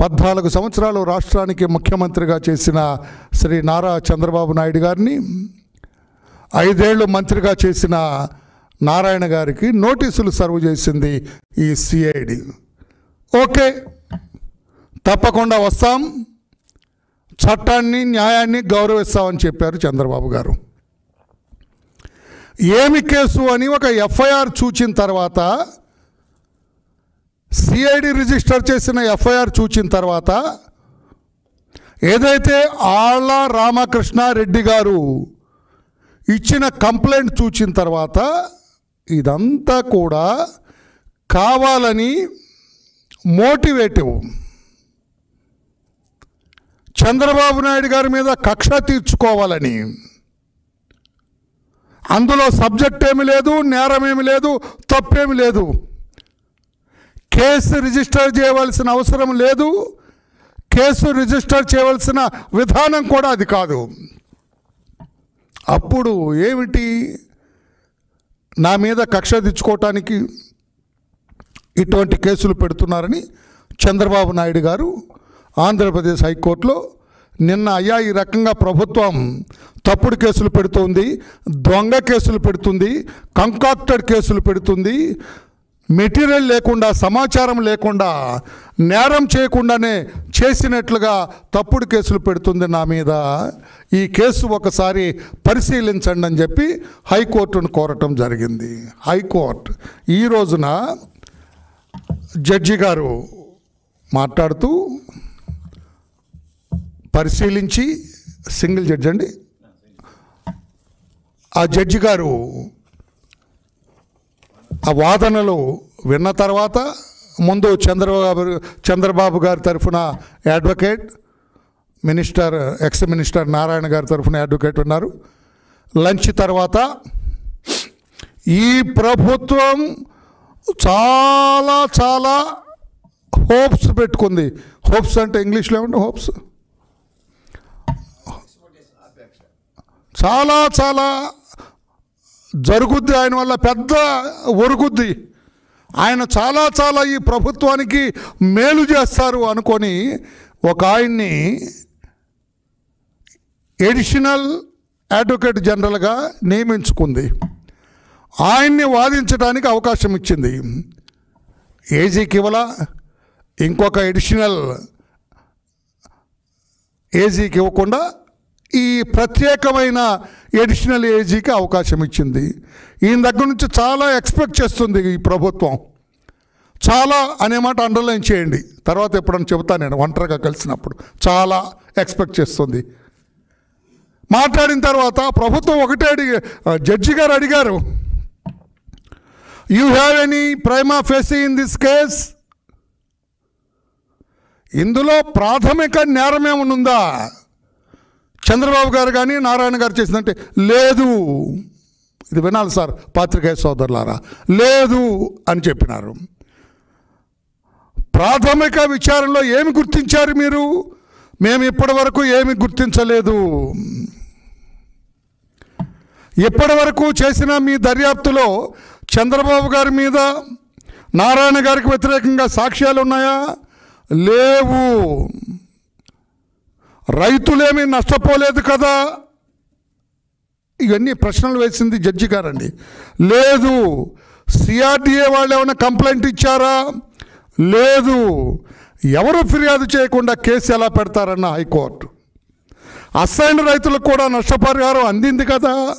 పద్నాలుగు సంవత్సరాలు రాష్ట్రానికి ముఖ్యమంత్రిగా చేసిన శ్రీ నారా చంద్రబాబు నాయుడు గారిని ఐదేళ్ళు మంత్రిగా చేసిన నారాయణ గారికి నోటీసులు సర్వ్ చేసింది ఈ సిఐడి. ఓకే తప్పకుండా వస్తాం. చట్టాన్ని న్యాయాన్ని గౌరవిస్తామని చెప్పారు చంద్రబాబు గారు. ఏమి కేసు అని ఒక ఎఫ్ఐఆర్ చూచిన తర్వాత సిఐడి రిజిస్టర్ చేసిన ఎఫ్ఐఆర్ చూచిన తర్వాత ఏదైతే ఆళ్ళ రామకృష్ణారెడ్డి గారు ఇచ్చిన కంప్లైంట్ చూచిన తర్వాత ఇదంతా కూడా కావాలని మోటివేటివ్ చంద్రబాబు నాయుడు గారి మీద కక్ష తీర్చుకోవాలని. అందులో సబ్జెక్ట్ ఏమి లేదు నేరం ఏమి లేదు తప్పేమి లేదు. కేసు రిజిస్టర్ చేయవలసిన అవసరం లేదు. కేసు రిజిస్టర్ చేయవలసిన విధానం కూడా అది కాదు. అప్పుడు ఏమిటి? నా మీద కక్ష తెచ్చుకోవటానికి ఇటువంటి కేసులు పెడుతున్నారని చంద్రబాబు నాయుడు గారు ఆంధ్రప్రదేశ్ హైకోర్టులో నిన్న అయ్యా ఈ రకంగా ప్రభుత్వం తప్పుడు కేసులు పెడుతుంది దొంగ కేసులు పెడుతుంది కంకాక్టెడ్ కేసులు పెడుతుంది మెటీరియల్ లేకుండా సమాచారం లేకుండా నేరం చేయకుండానే చేసినట్లుగా తప్పుడు కేసులు పెడుతుంది నా మీద. ఈ కేసు ఒకసారి పరిశీలించండి అని చెప్పి హైకోర్టును కోరటం జరిగింది. హైకోర్టు ఈ రోజున జడ్జి గారు మాట్లాడుతూ పరిశీలించి సింగిల్ జడ్జి అండి ఆ జడ్జి గారు ఆ వాదనలు విన్న తర్వాత ముందు చంద్రబాబు చంద్రబాబు గారి తరఫున advocate minister ex minister Narayana గారి తరఫున అడ్వకేట్ ఉన్నారు. లంచ్ తర్వాత ఈ ప్రభుత్వం చాలా చాలా హోప్స్ పెట్టుకుంది. హోప్స్ అంటే ఇంగ్లీష్లో ఏమంటే హోప్స్ చాలా చాలా జరుగుద్ది ఆయన వల్ల పెద్ద ఒరుగుద్ది. ఆయన చాలా చాలా ఈ ప్రభుత్వానికి మేలు చేస్తారు అనుకొని ఒక ఆయన్ని ఎడిషనల్ అడ్వకేట్ జనరల్గా నియమించుకుంది. ఆయన్ని వాదించడానికి అవకాశం ఇచ్చింది. ఏజీకి ఇవ్వాల ఇంకొక ఎడిషనల్ ఏజీకి ఇవ్వకుండా ఈ ప్రత్యేకమైన ఎడిషనల్ ఏజీకి అవకాశం ఇచ్చింది. ఈయన దగ్గర నుంచి చాలా ఎక్స్పెక్ట్ చేస్తుంది ఈ ప్రభుత్వం. చాలా అనే మాట అండర్లైన్ చేయండి. తర్వాత ఎప్పుడన్నా చెబుతాను నేను ఒంటరిగా కలిసినప్పుడు. చాలా ఎక్స్పెక్ట్ చేస్తుంది. మాట్లాడిన తర్వాత ప్రభుత్వం ఒకటే అడిగి జడ్జి గారు అడిగారు. You have any prima facie in this case ఇందులో ప్రాథమిక నేరం ఏమైనా ఉందా చంద్రబాబు గారు కానీ నారాయణ గారు చేసిందంటే లేదు. ఇది వినాలి సార్ పాత్రికేయ సోదరులారా. లేదు అని చెప్పినారు. ప్రాథమిక విచారణలో ఏమి గుర్తించారు మీరు? మేము ఇప్పటి వరకు ఏమి గుర్తించలేదు. ఇప్పటి వరకు చేసిన మీ దర్యాప్తులో చంద్రబాబు గారి మీద నారాయణ గారికి వ్యతిరేకంగా సాక్ష్యాలు ఉన్నాయా? లేవు. రైతులేమీ నష్టపోలేదు కదా? ఇవన్నీ ప్రశ్నలు వేసింది జడ్జి గారండి. లేదు సిఆర్డిఏ వాళ్ళు ఏమైనా కంప్లైంట్ ఇచ్చారా? లేదు ఎవరు ఫిర్యాదు చేయకుండా కేసు ఎలా పెడతారన్న హైకోర్టు? అసైన్ రైతులకు కూడా నష్టపరిహారం అందింది కదా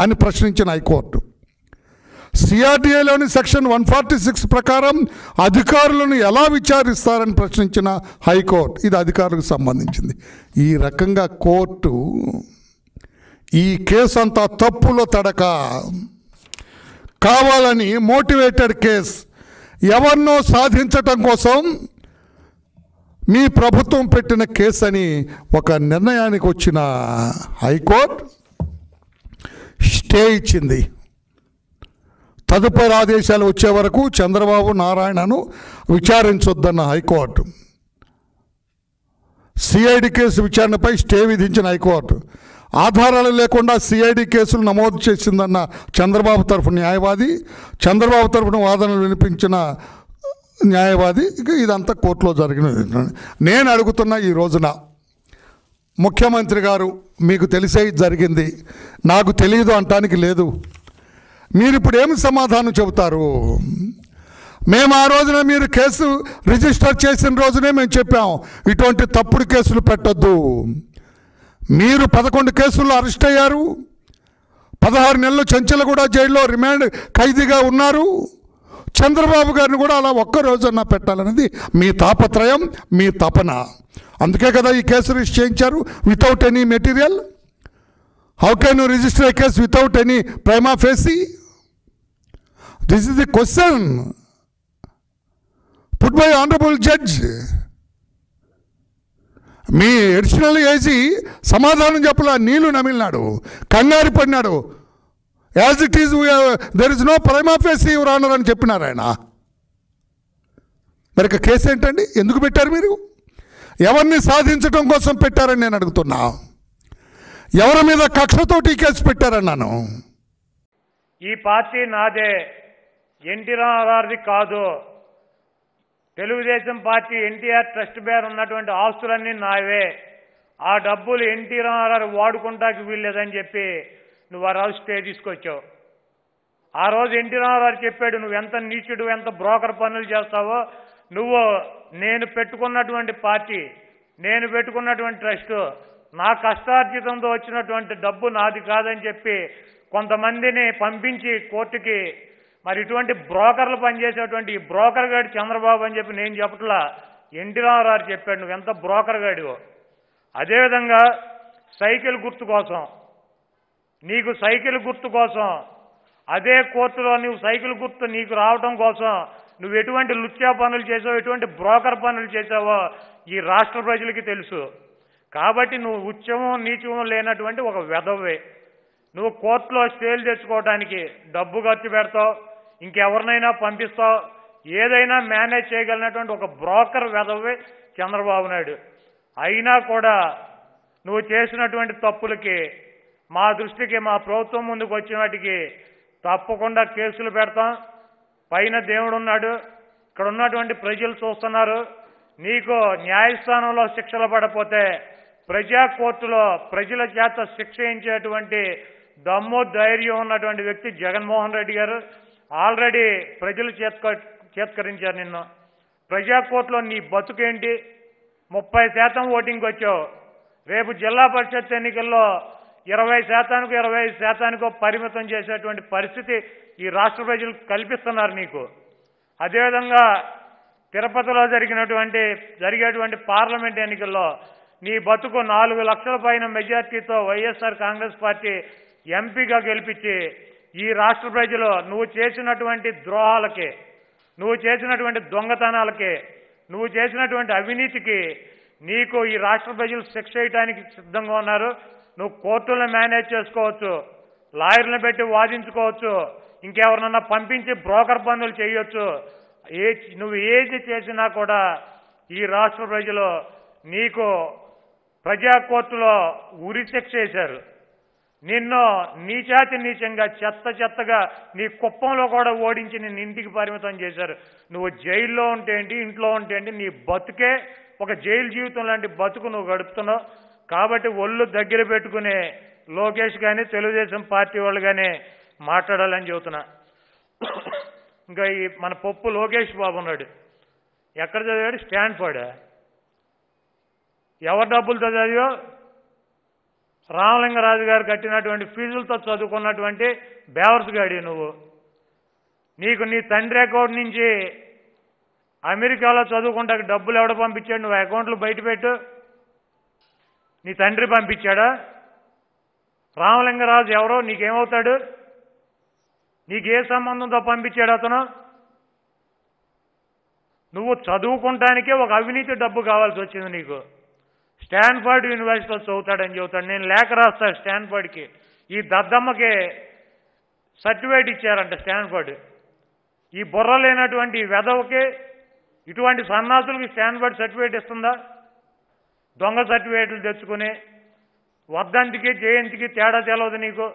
అని ప్రశ్నించిన హైకోర్టు. సిఆర్డీఏలోని సెక్షన్ వన్ ఫార్టీ సిక్స్ ప్రకారం అధికారులను ఎలా విచారిస్తారని ప్రశ్నించిన హైకోర్టు ఇది అధికారులకు సంబంధించింది. ఈ రకంగా కోర్టు ఈ కేసు అంతా తప్పులో తడక కావాలని మోటివేటెడ్ కేస్ ఎవరినో సాధించటం కోసం మీ ప్రభుత్వం పెట్టిన కేసు అని ఒక నిర్ణయానికి వచ్చిన హైకోర్టు స్టే ఇచ్చింది. తదుపరి ఆదేశాలు వచ్చే వరకు చంద్రబాబు నారాయణను విచారించొద్దన్న హైకోర్టు. సిఐడి కేసు విచారణపై స్టే విధించిన హైకోర్టు. ఆధారాలు లేకుండా సిఐడి కేసులు నమోదు చేసిందన్న చంద్రబాబు తరఫు న్యాయవాది చంద్రబాబు తరఫున వాదనలు వినిపించిన న్యాయవాది ఇదంతా కోర్టులో జరిగినది. నేను అడుగుతున్న ఈ రోజున ముఖ్యమంత్రి గారు మీకు తెలిసే జరిగింది. నాకు తెలియదు అంటానికి లేదు. మీరు ఇప్పుడు ఏమి సమాధానం చెబుతారు? మేము ఆ రోజున మీరు కేసు రిజిస్టర్ చేసిన రోజునే మేము చెప్పాం ఇటువంటి తప్పుడు కేసులు పెట్టొద్దు. మీరు పదకొండు కేసుల్లో అరెస్ట్ అయ్యారు పదహారు నెలలు చెంచలగూడ జైల్లో రిమాండ్ ఖైదీగా ఉన్నారు. చంద్రబాబు గారిని కూడా అలా ఒక్కరోజన్నా పెట్టాలనేది మీ తాపత్రయం మీ తపన. అందుకే కదా ఈ కేసు రిజిస్టర్ చేయించారు without any material. How can you register a case without any prima facie? This is the question put by honourable judge me additional AG సమాధానం చెప్పలా. నీళ్ళు నమిలినాడు. కంగారు పడినాడు. As it is there is no prima facie runner అని చెప్పినారు ఆయన. మరి ఇక కేసు ఏంటండి? ఎందుకు పెట్టారు మీరు? ఎవరిని సాధించడం కోసం పెట్టారని నేను అడుగుతున్నా. ఎవరి మీద కక్షతోటి కేసు పెట్టారన్నాను? ఈ పార్టీ నాదే. ఎన్టీ రామారావుది కాదు. తెలుగుదేశం పార్టీ ఎన్టీఆర్ ట్రస్ట్ పేరు ఉన్నటువంటి ఆస్తులన్నీ నావే. ఆ డబ్బులు ఎన్టీ రామారావు వాడుకుంటాకి వీల్లేదని చెప్పి నువ్వు ఆ రోజు స్టే తీసుకొచ్చావు. ఆ రోజు ఎన్టీ రామారావు చెప్పాడు నువ్వు ఎంత నీచుడు ఎంత బ్రోకర్ పనులు చేస్తావో నువ్వు నేను పెట్టుకున్నటువంటి పార్టీ నేను పెట్టుకున్నటువంటి ట్రస్ట్ నా కష్టార్జితంతో వచ్చినటువంటి డబ్బు నాది కాదని చెప్పి కొంతమందిని పంపించి కోర్టుకి మరి ఇటువంటి బ్రోకర్లు పనిచేసేటువంటి ఈ బ్రోకర్ గాడి చంద్రబాబు అని చెప్పి నేను చెప్పట్లా. ఎన్టీ రామారావు చెప్పాడు నువ్వు ఎంత బ్రోకర్ గాడివో. అదేవిధంగా సైకిల్ గుర్తు కోసం నీకు సైకిల్ గుర్తు కోసం అదే కోర్టులో నువ్వు సైకిల్ గుర్తు నీకు రావడం కోసం నువ్వు ఎటువంటి లుచ్చా పనులు చేసావో ఎటువంటి బ్రోకర్ పనులు చేసావో ఈ రాష్ట్ర ప్రజలకి తెలుసు. కాబట్టి నువ్వు ఉచ్చమం నీచమం లేనటువంటి ఒక వెధవే. నువ్వు కోర్టులో స్టేలు తెచ్చుకోవడానికి డబ్బు ఖర్చు పెడతావు ఇంకెవరినైనా పంపిస్తావు ఏదైనా మేనేజ్ చేయగలిగినటువంటి ఒక బ్రోకర్ వెదవి చంద్రబాబు నాయుడు. అయినా కూడా నువ్వు చేసినటువంటి తప్పులకి మా దృష్టికి మా ప్రభుత్వం ముందుకు వచ్చినటికి తప్పకుండా కేసులు పెడతాం. పైన దేవుడు ఉన్నాడు ఇక్కడ ఉన్నటువంటి ప్రజలు చూస్తున్నారు. నీకు న్యాయస్థానంలో శిక్షలు పడపోతే ప్రజా కోర్టులో ప్రజల చేత శిక్ష ఇచ్చేటువంటి దమ్ము ధైర్యం ఉన్నటువంటి వ్యక్తి జగన్మోహన్ రెడ్డి గారు. ఆల్రెడీ ప్రజలు చేత్క చేత్కరించారు నిన్ను. ప్రజా నీ బతుకేంటి? ముప్పై శాతం ఓటింగ్కి వచ్చావు. రేపు జిల్లా పరిషత్ ఎన్నికల్లో ఇరవై శాతానికి ఇరవై ఐదు శాతానికో పరిమితం చేసేటువంటి పరిస్థితి ఈ రాష్ట్ర ప్రజలు కల్పిస్తున్నారు నీకు. అదేవిధంగా తిరుపతిలో జరిగినటువంటి జరిగేటువంటి పార్లమెంట్ ఎన్నికల్లో నీ బతుకు నాలుగు లక్షల పైన మెజార్టీతో వైఎస్ఆర్ కాంగ్రెస్ పార్టీ ఎంపీగా గెలిపించి ఈ రాష్ట్ర ప్రజలు నువ్వు చేసినటువంటి ద్రోహాలకి నువ్వు చేసినటువంటి దొంగతనాలకి నువ్వు చేసినటువంటి అవినీతికి నీకు ఈ రాష్ట్ర ప్రజలు శిక్ష వేయడానికి సిద్ధంగా ఉన్నారు. నువ్వు కోర్టులను మేనేజ్ చేసుకోవచ్చు లాయర్లను పెట్టి వాదించుకోవచ్చు ఇంకెవరినన్నా పంపించి బ్రోకర్ పనులు చేయొచ్చు. ఏ నువ్వు ఏది చేసినా కూడా ఈ రాష్ట్ర ప్రజలు నీకు ప్రజా కోర్టులో ఉరి శిక్ష వేశారు. నిన్ను నీచాతి నీచంగా చెత్త చెత్తగా నీ కుప్పంలో కూడా ఓడించి నిన్ను ఇంటికి పరిమితం చేశారు. నువ్వు జైల్లో ఉంటే ఏంటి ఇంట్లో ఉంటేంటి నీ బతుకే ఒక జైలు జీవితం లాంటి బతుకు నువ్వు గడుపుతున్నావు. కాబట్టి ఒళ్ళు దగ్గర పెట్టుకునే లోకేష్ కానీ తెలుగుదేశం పార్టీ వాళ్ళు కానీ మాట్లాడాలని చెబుతున్నా. ఇంకా ఈ మన పప్పు లోకేష్ బాబు ఉన్నాడు. ఎక్కడ చదివాడు? స్టాన్ఫర్డ్? ఎవరి డబ్బులతో చదివో రామలింగరాజు గారు కట్టినటువంటి ఫీజులతో చదువుకున్నటువంటి బేవర్స్ గాడి నువ్వు. నీకు నీ తండ్రి అకౌంట్ నుంచి అమెరికాలో చదువుకుంటా డబ్బులు ఎవడ పంపించాడు? నువ్వు అకౌంట్లు బయట పెట్టు. నీ తండ్రి పంపించాడా? రామలింగరాజు ఎవరో? నీకేమవుతాడు? నీకే సంబంధంతో పంపించాడు అతను? నువ్వు చదువుకుంటానికే ఒక అవినీతి డబ్బు కావాల్సి వచ్చింది నీకు. స్టాన్ఫర్డ్ యూనివర్సిటీలో చదువుతాడని చెబుతాడు. నేను లేఖ రాస్తాను స్టాన్ఫర్డ్కి. ఈ దద్దమ్మకి సర్టిఫికేట్ ఇచ్చారంట స్టాన్ఫర్డ్. ఈ బుర్ర లేనటువంటి వెధవకి ఇటువంటి సన్నాసులకి స్టాన్ఫర్డ్ సర్టిఫికేట్ ఇస్తుందా? దొంగ సర్టిఫికేట్లు తెచ్చుకుని వద్దంతికి జయంతికి తేడా తెలవదు నీకు.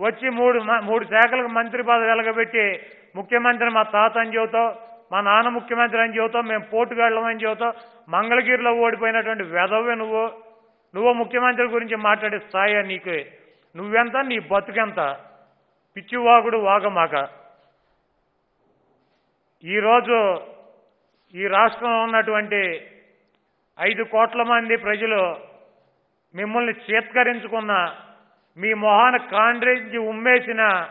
వచ్చి మూడు మ- మూడు శాఖలకు మంత్రి పదవి వెలగబెట్టి ముఖ్యమంత్రి మా తాత అని చెబుతావు. మా నాన్న ముఖ్యమంత్రి అని చెబుతావు మేము పోటుగాళ్ళమని చెబుతావు మంగళగిరిలో ఓడిపోయినటువంటి వెధవే నువ్వు. నువ్వు ముఖ్యమంత్రి గురించి మాట్లాడే స్థాయి నీకు. నువ్వెంత? నీ బతుకెంత? పిచ్చివాగుడు వాగమాక. ఈరోజు ఈ రాష్ట్రంలో ఉన్నటువంటి ఐదు కోట్ల మంది ప్రజలు మిమ్మల్ని చేత్కరించుకున్న మీ మొహాన కాండ్రించి ఉమ్మేసిన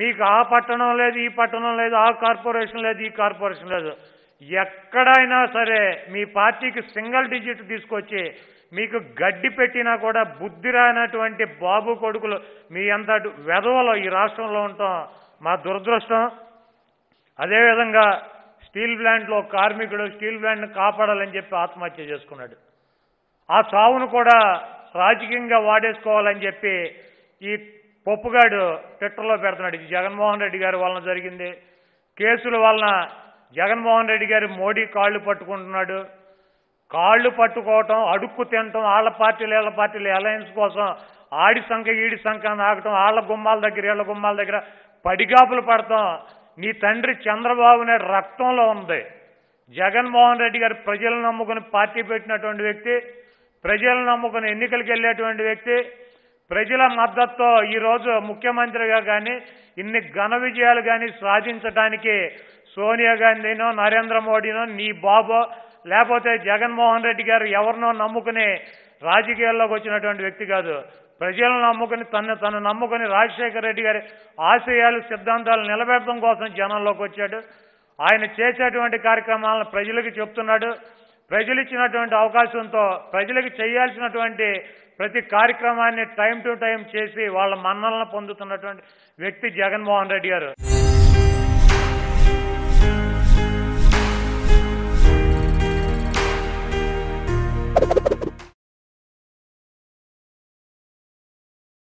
మీకు ఆ పట్టణం లేదు ఈ పట్టణం లేదు ఆ కార్పొరేషన్ లేదు ఈ కార్పొరేషన్ లేదు. ఎక్కడైనా సరే మీ పార్టీకి సింగిల్ డిజిట్ తీసుకొచ్చి మీకు గడ్డి పెట్టినా కూడా బుద్ధి రానటువంటి బాబు కొడుకులు మీ అంతటి వెధవలో ఈ రాష్ట్రంలో ఉంటాం. మా దురదృష్టం అదేవిధంగా స్టీల్ ప్లాంట్లో కార్మికుడు స్టీల్ ప్లాంట్ని కాపాడాలని చెప్పి ఆత్మహత్య చేసుకున్నాడు. ఆ చావును కూడా రాజకీయంగా వాడేసుకోవాలని చెప్పి ఈ పప్పుగాడు ట్విట్టర్లో పెడుతున్నాడు. ఇది జగన్మోహన్ రెడ్డి గారి వలన జరిగింది. కేసుల వలన జగన్మోహన్ రెడ్డి గారు మోడీ కాళ్ళు పట్టుకుంటున్నాడు. కాళ్ళు పట్టుకోవటం అడుక్కు తినటం వాళ్ళ పార్టీలు వీళ్ళ పార్టీలు అలయన్స్ కోసం ఆడి సంఖ ఈడి సంఖ నాగటం వాళ్ళ గుమ్మాల దగ్గర వీళ్ళ గుమ్మాల దగ్గర పడిగాపులు పడతాం. నీ తండ్రి చంద్రబాబు నాయుడు రక్తంలో ఉంది. జగన్మోహన్ రెడ్డి గారు ప్రజలను నమ్ముకుని పార్టీ పెట్టినటువంటి వ్యక్తి ప్రజలను నమ్ముకుని ఎన్నికలకు వెళ్ళేటువంటి వ్యక్తి ప్రజల మద్దతుతో ఈరోజు ముఖ్యమంత్రిగా కానీ ఇన్ని ఘన విజయాలు కానీ సాధించడానికి సోనియా గాంధీనో నరేంద్ర మోడీనో నీ బాబో లేకపోతే జగన్మోహన్ రెడ్డి గారు ఎవరినో నమ్ముకుని రాజకీయాల్లోకి వచ్చినటువంటి వ్యక్తి కాదు. ప్రజలను నమ్ముకుని తను తను నమ్ముకుని రాజశేఖర రెడ్డి గారి ఆశయాలు సిద్ధాంతాలు నిలబెట్టడం కోసం జనంలోకి వచ్చాడు. ఆయన చేసేటువంటి కార్యక్రమాలను ప్రజలకు చెప్తున్నాడు. ప్రజలు ఇచ్చినటువంటి అవకాశంతో ప్రజలకు చేయాల్సినటువంటి ప్రతి కార్యక్రమాన్ని టైం టు టైం చేసి వాళ్ళ మన్నలను పొందుతున్నటువంటి వ్యక్తి జగన్మోహన్ రెడ్డి గారు.